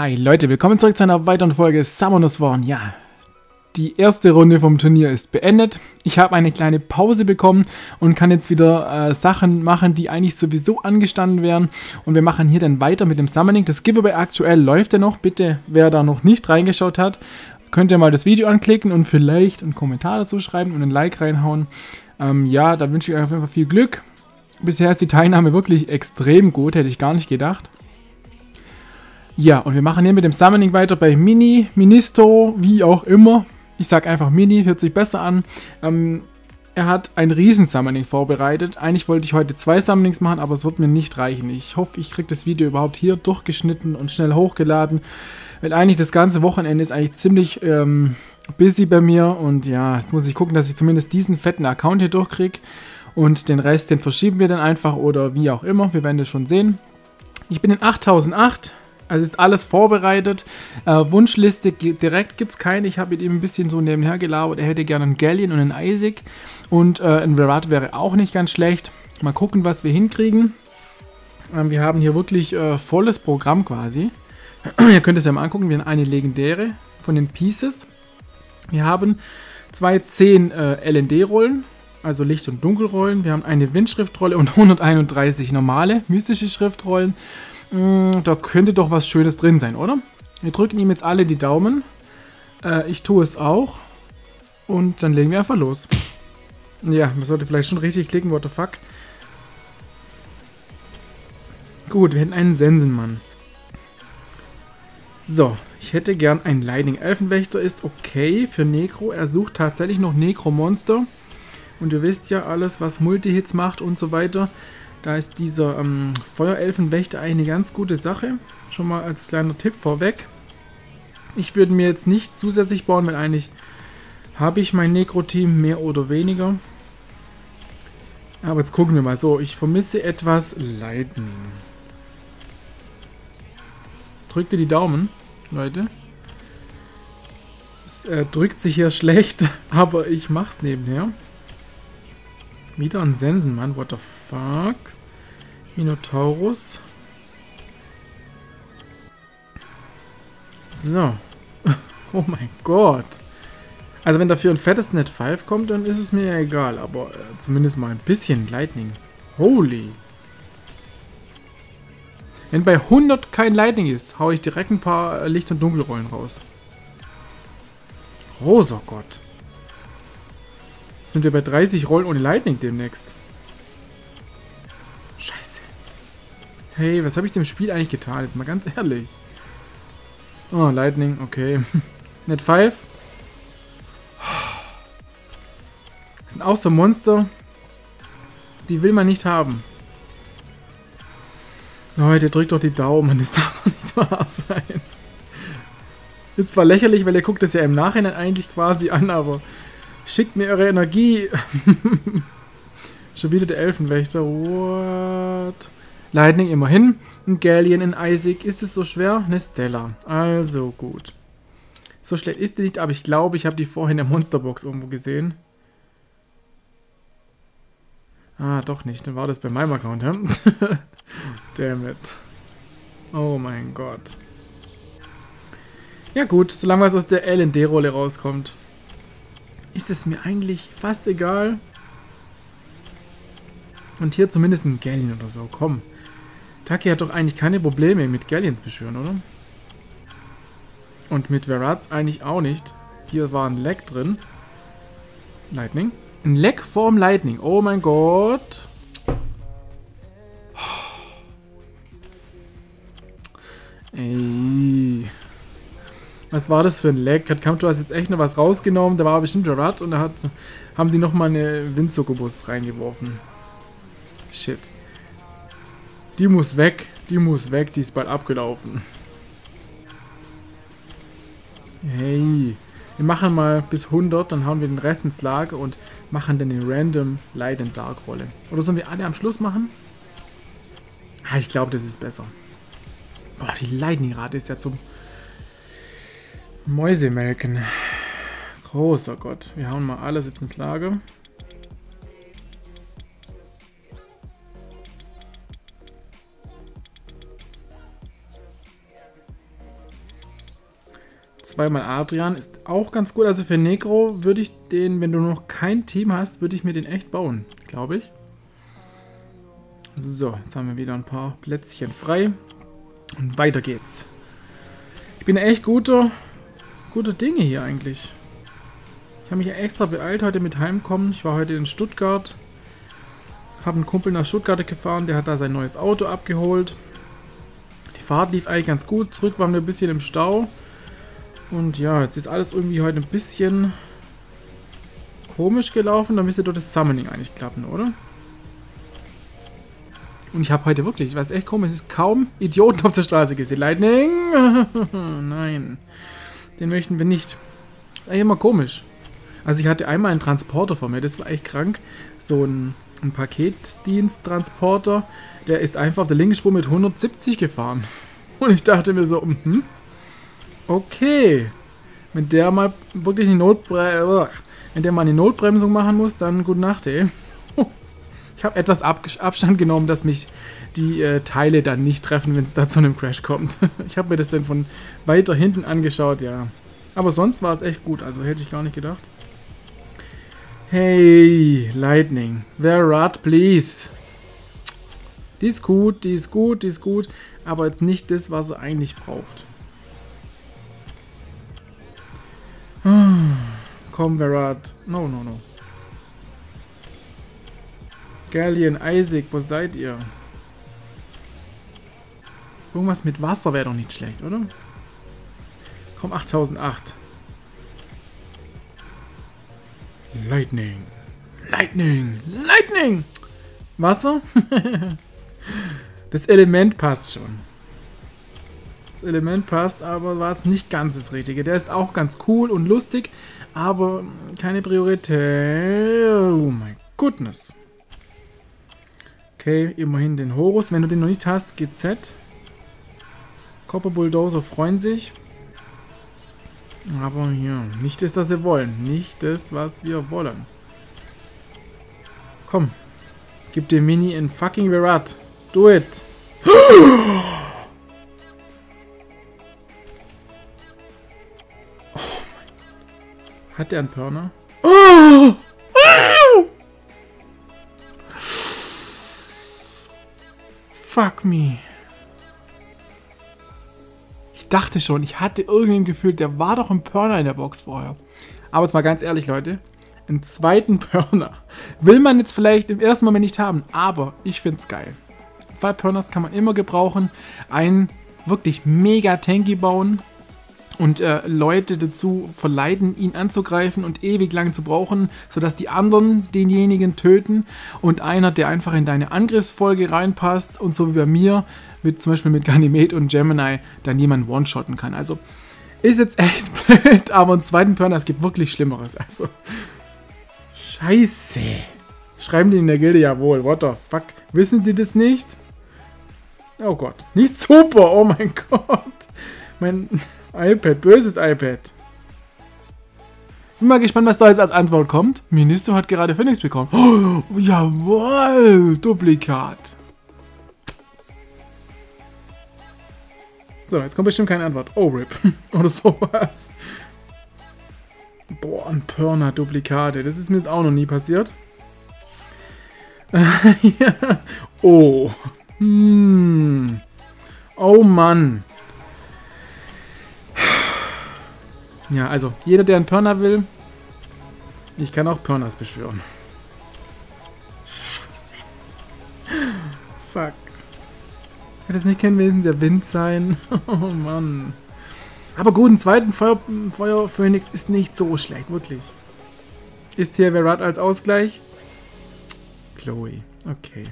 Hi Leute, willkommen zurück zu einer weiteren Folge Summoners War. Ja, die erste Runde vom Turnier ist beendet. Ich habe eine kleine Pause bekommen und kann jetzt wieder äh, Sachen machen, die eigentlich sowieso angestanden wären. Und wir machen hier dann weiter mit dem Summoning. Das Giveaway aktuell läuft ja noch. Bitte, wer da noch nicht reingeschaut hat, könnt ihr mal das Video anklicken und vielleicht einen Kommentar dazu schreiben und ein Like reinhauen. Ähm, ja, da wünsche ich euch auf jeden Fall viel Glück. Bisher ist die Teilnahme wirklich extrem gut, hätte ich gar nicht gedacht. Ja, und wir machen hier mit dem Summoning weiter bei Mini, Ministro, wie auch immer. Ich sag einfach Mini, hört sich besser an. Ähm, er hat ein Riesen-Summoning vorbereitet. Eigentlich wollte ich heute zwei Summonings machen, aber es wird mir nicht reichen. Ich hoffe, ich kriege das Video überhaupt hier durchgeschnitten und schnell hochgeladen. Weil eigentlich das ganze Wochenende ist eigentlich ziemlich ähm, busy bei mir. Und ja, jetzt muss ich gucken, dass ich zumindest diesen fetten Account hier durchkriege. Und den Rest, den verschieben wir dann einfach oder wie auch immer. Wir werden das schon sehen. Ich bin in 8008. Also ist alles vorbereitet. Äh, Wunschliste direkt gibt es keine. Ich habe mit ihm ein bisschen so nebenher gelabert. Er hätte gerne einen Galleon und einen Isaac. Und äh, ein Verat wäre auch nicht ganz schlecht. Mal gucken, was wir hinkriegen. Ähm, wir haben hier wirklich äh, volles Programm quasi. Ihr könnt es ja mal angucken. Wir haben eine legendäre von den Pieces. Wir haben zwei 10 äh, LND-Rollen, also Licht- und Dunkelrollen. Wir haben eine Windschriftrolle und 131 normale mystische Schriftrollen. Hm, da könnte doch was Schönes drin sein, oder? Wir drücken ihm jetzt alle die Daumen. Äh, ich tue es auch. Und dann legen wir einfach los. Ja, man sollte vielleicht schon richtig klicken, what the fuck. Gut, wir hätten einen Sensenmann. So, ich hätte gern einen Lightning Elfenwächter, ist okay für Necro. Er sucht tatsächlich noch Necro-Monster. Und ihr wisst ja alles, was Multihits macht und so weiter. Da ist dieser ähm, Feuerelfenwächter eigentlich eine ganz gute Sache. Schon mal als kleiner Tipp vorweg. Ich würde mir jetzt nicht zusätzlich bauen, weil eigentlich habe ich mein Necro-Team mehr oder weniger. Aber jetzt gucken wir mal. So, ich vermisse etwas Lightning. Drückt ihr die Daumen, Leute. Es äh, drückt sich hier schlecht, aber ich mach's nebenher. Wieder ein Sensenmann, what the fuck? Minotaurus. So. oh mein Gott. Also wenn dafür ein fettes Net 5 kommt, dann ist es mir ja egal. Aber äh, zumindest mal ein bisschen Lightning. Holy. Wenn bei 100 kein Lightning ist, haue ich direkt ein paar Licht- und Dunkelrollen raus. Großer Gott. Sind wir bei 30 Rollen ohne Lightning demnächst. Hey, was habe ich dem Spiel eigentlich getan? Jetzt mal ganz ehrlich. Oh, Lightning, okay. Net 5. Das sind auch so Monster. Die will man nicht haben. Leute, drückt doch die Daumen. Das darf doch nicht wahr sein. Ist zwar lächerlich, weil ihr guckt es ja im Nachhinein eigentlich quasi an, aber Schickt mir eure Energie. Schon wieder der Elfenwächter. What? Lightning immerhin. Ein Galleon, in Isaac. Ist es so schwer? Eine Stella. Also gut. So schlecht ist die nicht, aber ich glaube, ich habe die vorhin in der Monsterbox irgendwo gesehen. Ah, doch nicht. Dann war das bei meinem Account, hä? Damn it. Oh mein Gott. Ja gut, solange was aus der LND-Rolle rauskommt ist es mir eigentlich fast egal. Und hier zumindest ein Galleon oder so. Komm. Taki hat doch eigentlich keine Probleme mit Galleons beschwören, oder? Und mit Verats eigentlich auch nicht. Hier war ein Leck drin. Lightning. Ein Leck vorm Lightning. Oh mein Gott. Ey. Was war das für ein Lag? Hat Kamto jetzt echt noch was rausgenommen? Da war bestimmt der und da hat, haben die nochmal eine Windsukubus reingeworfen. Shit. Die muss weg. Die muss weg. Die ist bald abgelaufen. Hey. Wir machen mal bis 100, dann hauen wir den Rest ins Lager und machen dann den Random Light and Dark Rolle. Oder sollen wir alle am Schluss machen? Ah, ich glaube, das ist besser. Boah, die Lightning-Rate ist ja zum Mäuse melken. Großer Gott. Wir hauen mal alles jetzt ins Lager. Zweimal Adrian ist auch ganz gut. Also für Negro würde ich den, wenn du noch kein Team hast, würde ich mir den echt bauen, glaube ich. So, jetzt haben wir wieder ein paar Plätzchen frei. Und weiter geht's. Ich bin echt guter, guter Dinge hier eigentlich. Ich habe mich extra beeilt heute mit Heimkommen. Ich war heute in Stuttgart. Habe einen Kumpel nach Stuttgart gefahren, der hat da sein neues Auto abgeholt. Die Fahrt lief eigentlich ganz gut. Zurück waren wir ein bisschen im Stau. Und ja, jetzt ist alles irgendwie heute ein bisschen komisch gelaufen. Da müsste doch das Summoning eigentlich klappen, oder? Und ich habe heute wirklich, was echt komisch ist, kaum Idioten auf der Straße gesehen. Lightning! Nein. Den möchten wir nicht. Das ist eigentlich immer komisch. Also ich hatte einmal einen Transporter vor mir, das war echt krank. So ein, ein Paketdiensttransporter, der ist einfach auf der linken Spur mit 170 gefahren. Und ich dachte mir so, mhm, okay. Wenn der mal wirklich eine Notbremsung, wenn der mal eine Notbremsung machen muss, dann gute Nacht, ey. Ich habe etwas Ab Abstand genommen, dass mich die äh, Teile dann nicht treffen, wenn es da zu einem Crash kommt. ich habe mir das dann von weiter hinten angeschaut, ja. Aber sonst war es echt gut, also hätte ich gar nicht gedacht. Hey, Lightning. Verat, please. Die ist gut, die ist gut, die ist gut, aber jetzt nicht das, was er eigentlich braucht. Verat. No, no, no. Gallion, Isaac, wo seid ihr? Irgendwas mit Wasser wäre doch nicht schlecht, oder? Komm, 8008. Lightning. Lightning. Lightning. Wasser? das Element passt schon. Das Element passt, aber war jetzt nicht ganz das Richtige. Der ist auch ganz cool und lustig, aber keine Priorität. Oh my goodness. Okay, immerhin den Horus. Wenn du den noch nicht hast, GZ. Copper Bulldozer freuen sich. Aber hier, nicht das, was wir wollen. Nicht das, was wir wollen. Komm. Gib dem Mini in fucking Virat. Do it. Hat der einen Pörner? Oh! Fuck me. Ich dachte schon, ich hatte irgendwie ein Gefühl, der war doch ein Pörner in der Box vorher. Aber jetzt mal ganz ehrlich, Leute. Einen zweiten Pörner will man jetzt vielleicht im ersten Moment nicht haben, aber ich finde es geil. Zwei Pörners kann man immer gebrauchen. Einen wirklich mega tanky bauen und äh, Leute dazu verleiten, ihn anzugreifen und ewig lang zu brauchen, sodass die anderen denjenigen töten und einer, der einfach in deine Angriffsfolge reinpasst und so wie bei mir, mit, zum Beispiel mit Ganymed und Gemini, dann jemanden one-shotten kann. Also ist jetzt echt blöd, aber einen zweiten Pörner, es gibt wirklich Schlimmeres. Also, scheiße. Schreiben die in der Gilde, jawohl, what the fuck. Wissen die das nicht? Oh Gott, nicht super, oh mein Gott. Mein iPad, böses iPad. Bin mal gespannt, was da jetzt als Antwort kommt. Minister hat gerade Phoenix bekommen. Oh, jawohl, Duplikat. So, jetzt kommt bestimmt keine Antwort. Oh, RIP. Oder sowas. Boah, ein Pörner Duplikate. Das ist mir jetzt auch noch nie passiert. Oh. Hm. Oh Mann. Ja, also, jeder, der einen Pörner will, ich kann auch Pörners beschwören. Scheiße. Fuck. Hätte es nicht kein Wesen der Wind sein? Oh Mann. Aber gut, ein zweiten Feuer, Feuerphönix ist nicht so schlecht, wirklich. Ist hier Verat als Ausgleich? Chloe, okay.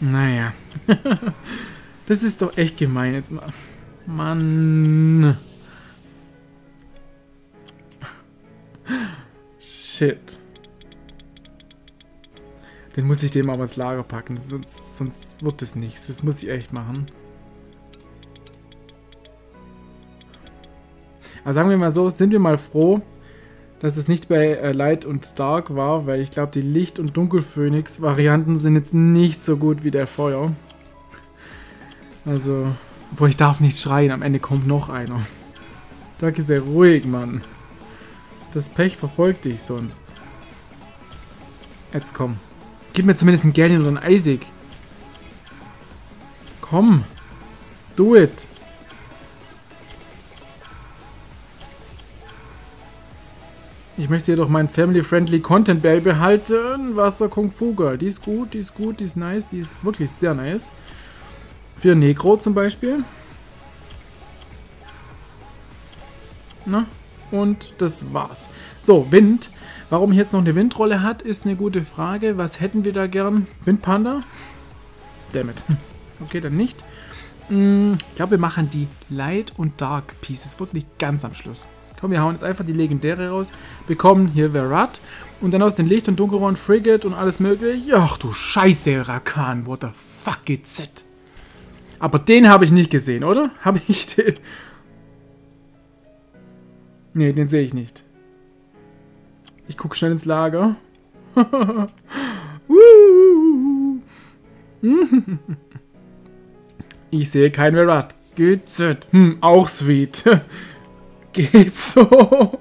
Naja. das ist doch echt gemein jetzt mal. Mann. Shit. Den muss ich dem aber ins Lager packen, sonst, sonst wird das nichts. Das muss ich echt machen. Aber sagen wir mal so, sind wir mal froh, dass es nicht bei äh, Light und Dark war, weil ich glaube, die Licht- und Dunkelphönix-Varianten sind jetzt nicht so gut wie der Feuer. Also, Boah, ich darf nicht schreien, am Ende kommt noch einer. Danke sehr ruhig, Mann. Das Pech verfolgt dich sonst. Jetzt komm. Gib mir zumindest einen Gallien oder einen Isaac. Komm. Do it. Ich möchte jedoch meinen family-friendly Content beibehalten. Wasser Kung Fu Girl. Die ist gut, die ist gut, die ist nice, die ist wirklich sehr nice. Für Negro zum Beispiel. Na? Und das war's. So, Wind. Warum jetzt noch eine Windrolle hat, ist eine gute Frage. Was hätten wir da gern? Windpanda? Dammit. Okay, dann nicht. Hm, ich glaube, wir machen die Light und Dark Pieces wirklich ganz am Schluss. Komm, wir hauen jetzt einfach die Legendäre raus. Bekommen hier Verat. Und dann aus den Licht- und Dunkelrohren Frigate und alles mögliche. Ach du Scheiße, Rakan. What the fuck it? Aber den habe ich nicht gesehen, oder? Habe ich den... Nee, den sehe ich nicht. Ich gucke schnell ins Lager. ich sehe kein Verat. Geht's? Hm, auch sweet. Geht so.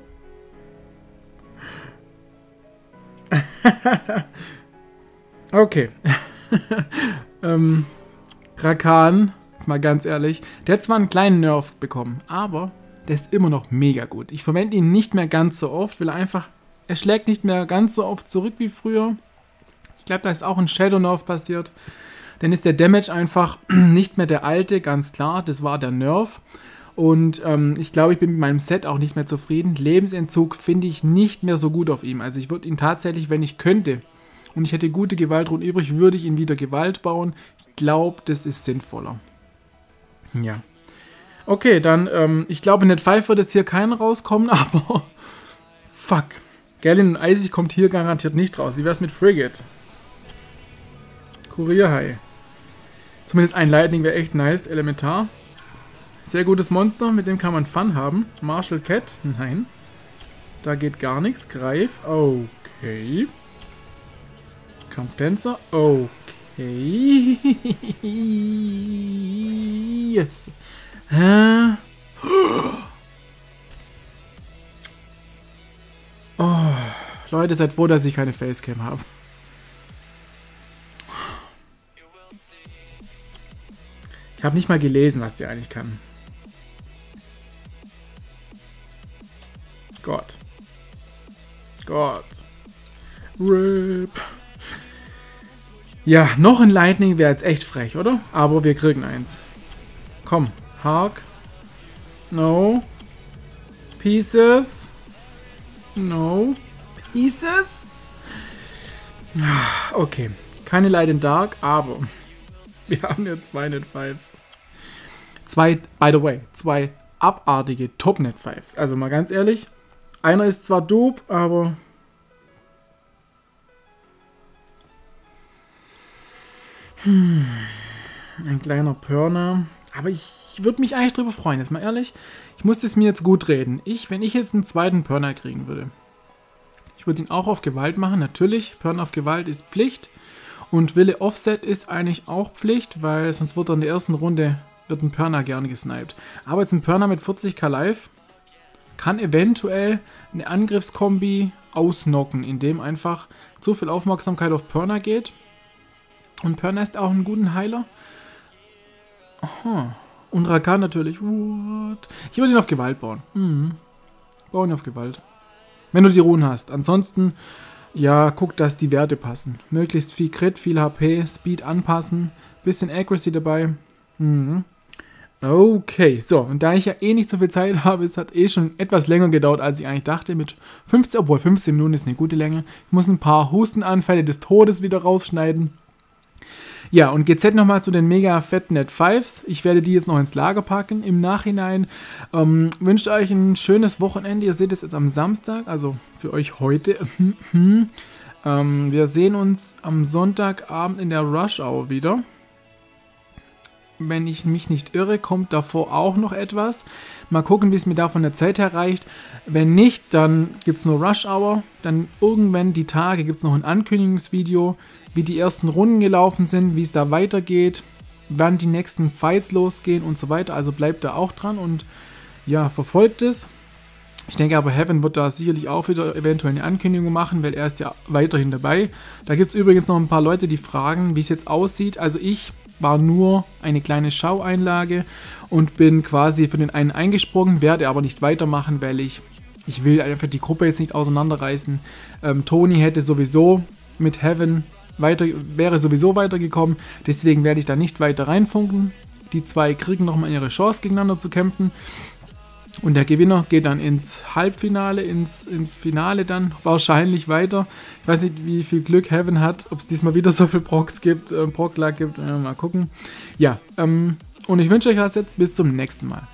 okay. ähm, Rakan, jetzt mal ganz ehrlich, der hat zwar einen kleinen Nerf bekommen, aber der ist immer noch mega gut. Ich verwende ihn nicht mehr ganz so oft, weil er einfach, er schlägt nicht mehr ganz so oft zurück wie früher. Ich glaube, da ist auch ein Shadow Nerf passiert. Dann ist der Damage einfach nicht mehr der alte, ganz klar. Das war der Nerf. Und ähm, ich glaube, ich bin mit meinem Set auch nicht mehr zufrieden. Lebensentzug finde ich nicht mehr so gut auf ihm. Also ich würde ihn tatsächlich, wenn ich könnte und ich hätte gute Gewaltruhen übrig, würde ich ihn wieder Gewalt bauen. Ich glaube, das ist sinnvoller. Ja. Okay, dann, ähm, ich glaube, Net 5 wird jetzt hier keinen rauskommen, aber fuck. Gallin und Eisig kommt hier garantiert nicht raus. Wie wär's mit Frigate? Kurierhai. Zumindest ein Lightning wäre echt nice. Elementar. Sehr gutes Monster, mit dem kann man Fun haben. Marshall Cat. Nein. Da geht gar nichts. Greif. Okay. Kampftänzer. Okay. yes. Hä? Oh, Leute, seid froh, dass ich keine Facecam habe. Ich habe nicht mal gelesen, was die eigentlich kann. Gott. Gott. RIP. Ja, noch ein Lightning wäre jetzt echt frech, oder? Aber wir kriegen eins. Komm, Hark. No. Pieces. No. Pieces. Okay. Keine Light in Dark, aber wir haben ja zwei Net Fives. Zwei, by the way, zwei abartige Top Net Fives. Also mal ganz ehrlich, einer ist zwar dope, aber hm, ein kleiner Pörner. Aber ich würde mich eigentlich drüber freuen, jetzt mal ehrlich. Ich muss es mir jetzt gut reden. Ich, wenn ich jetzt einen zweiten Pörner kriegen würde, ich würde ihn auch auf Gewalt machen. Natürlich, Pörner auf Gewalt ist Pflicht. Und Wille Offset ist eigentlich auch Pflicht, weil sonst wird er in der ersten Runde wird ein Pörner gerne gesniped. Aber jetzt ein Pörner mit 40k Life kann eventuell eine Angriffskombi ausnocken, indem einfach zu viel Aufmerksamkeit auf Pörner geht. Und Pörner ist auch ein guter Heiler. Aha. Und Rakan natürlich. What? Ich würde ihn auf Gewalt bauen. Mhm. Bau ihn auf Gewalt. Wenn du die Ruhen hast. Ansonsten, ja, guck, dass die Werte passen. Möglichst viel Crit, viel HP, Speed anpassen. Bisschen Accuracy dabei. Mhm. Okay, so, und da ich ja eh nicht so viel Zeit habe, es hat eh schon etwas länger gedauert, als ich eigentlich dachte, mit 15, obwohl 15 Minuten ist eine gute Länge. Ich muss ein paar Hustenanfälle des Todes wieder rausschneiden. Ja, und GZ nochmal zu den mega fetten Net 5s. Ich werde die jetzt noch ins Lager packen. Im Nachhinein ähm, wünscht euch ein schönes Wochenende. Ihr seht es jetzt am Samstag, also für euch heute. ähm, wir sehen uns am Sonntagabend in der Rush Hour wieder wenn ich mich nicht irre, kommt davor auch noch etwas. Mal gucken, wie es mir da von der Zeit her reicht. Wenn nicht, dann gibt es nur Rush Hour. Dann irgendwann die Tage gibt es noch ein Ankündigungsvideo, wie die ersten Runden gelaufen sind, wie es da weitergeht. wann die nächsten Fights losgehen und so weiter. Also bleibt da auch dran und ja, verfolgt es. Ich denke aber, Heaven wird da sicherlich auch wieder eventuell eine Ankündigung machen, weil er ist ja weiterhin dabei. Da gibt es übrigens noch ein paar Leute, die fragen, wie es jetzt aussieht. Also ich war nur eine kleine Schaueinlage und bin quasi für den einen eingesprungen, werde aber nicht weitermachen, weil ich, ich will einfach die Gruppe jetzt nicht auseinanderreißen. Ähm, Tony hätte sowieso mit Heaven weiter, wäre sowieso weitergekommen, deswegen werde ich da nicht weiter reinfunken. Die zwei kriegen nochmal ihre Chance gegeneinander zu kämpfen. Und der Gewinner geht dann ins Halbfinale, ins, ins Finale dann wahrscheinlich weiter. Ich weiß nicht, wie viel Glück Heaven hat, ob es diesmal wieder so viel Procs gibt, äh, Proclack gibt. Äh, mal gucken. Ja, ähm, und ich wünsche euch was jetzt. Bis zum nächsten Mal.